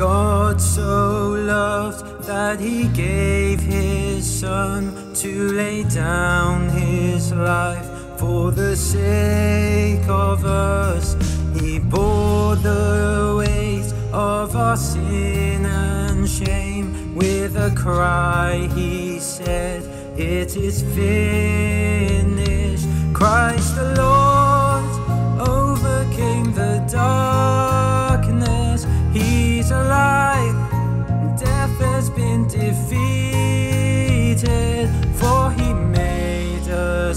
God so loved that he gave his son to lay down his life for the sake of us. He bore the weight of our sin and shame. With a cry, he said, It is finished. Christ the Lord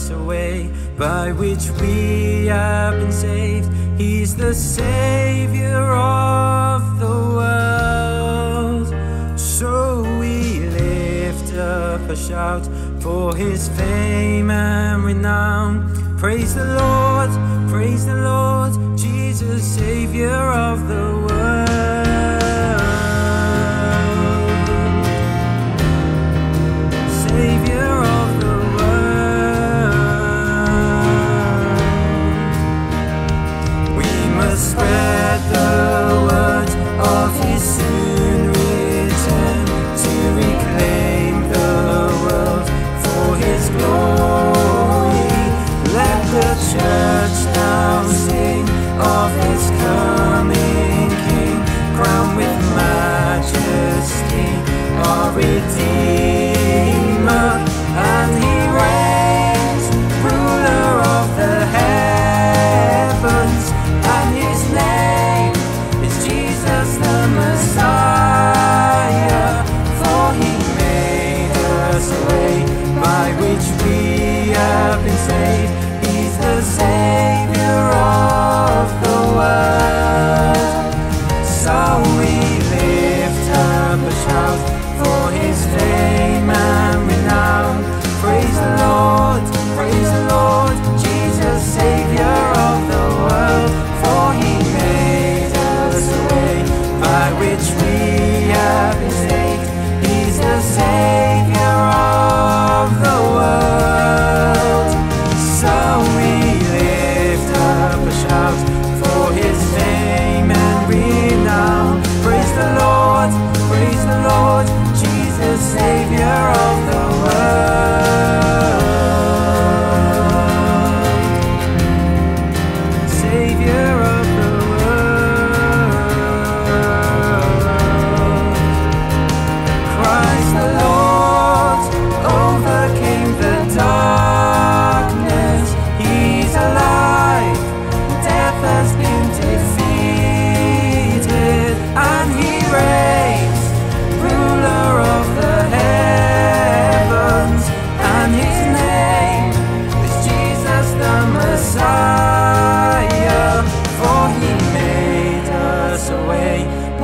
us a way by which we have been saved. He's the Savior of the world. So we lift up a shout for his fame and renown. Praise the Lord, praise the Lord, Jesus, Savior of the world.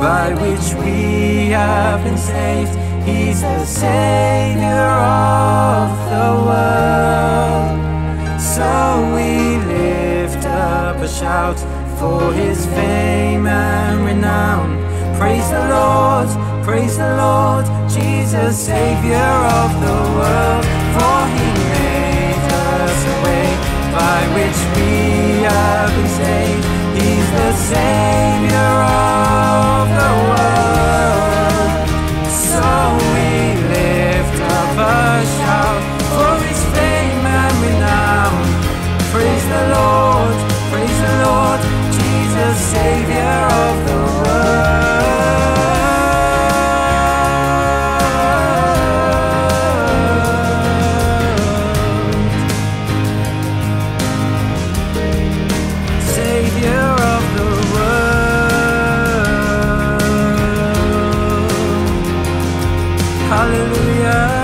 By which we have been saved. He's the Savior of the world. So we lift up a shout for his fame and renown. Praise the Lord, praise the Lord, Jesus, Savior of the world. For he made us a way by which we have been saved. He's the Savior Hallelujah.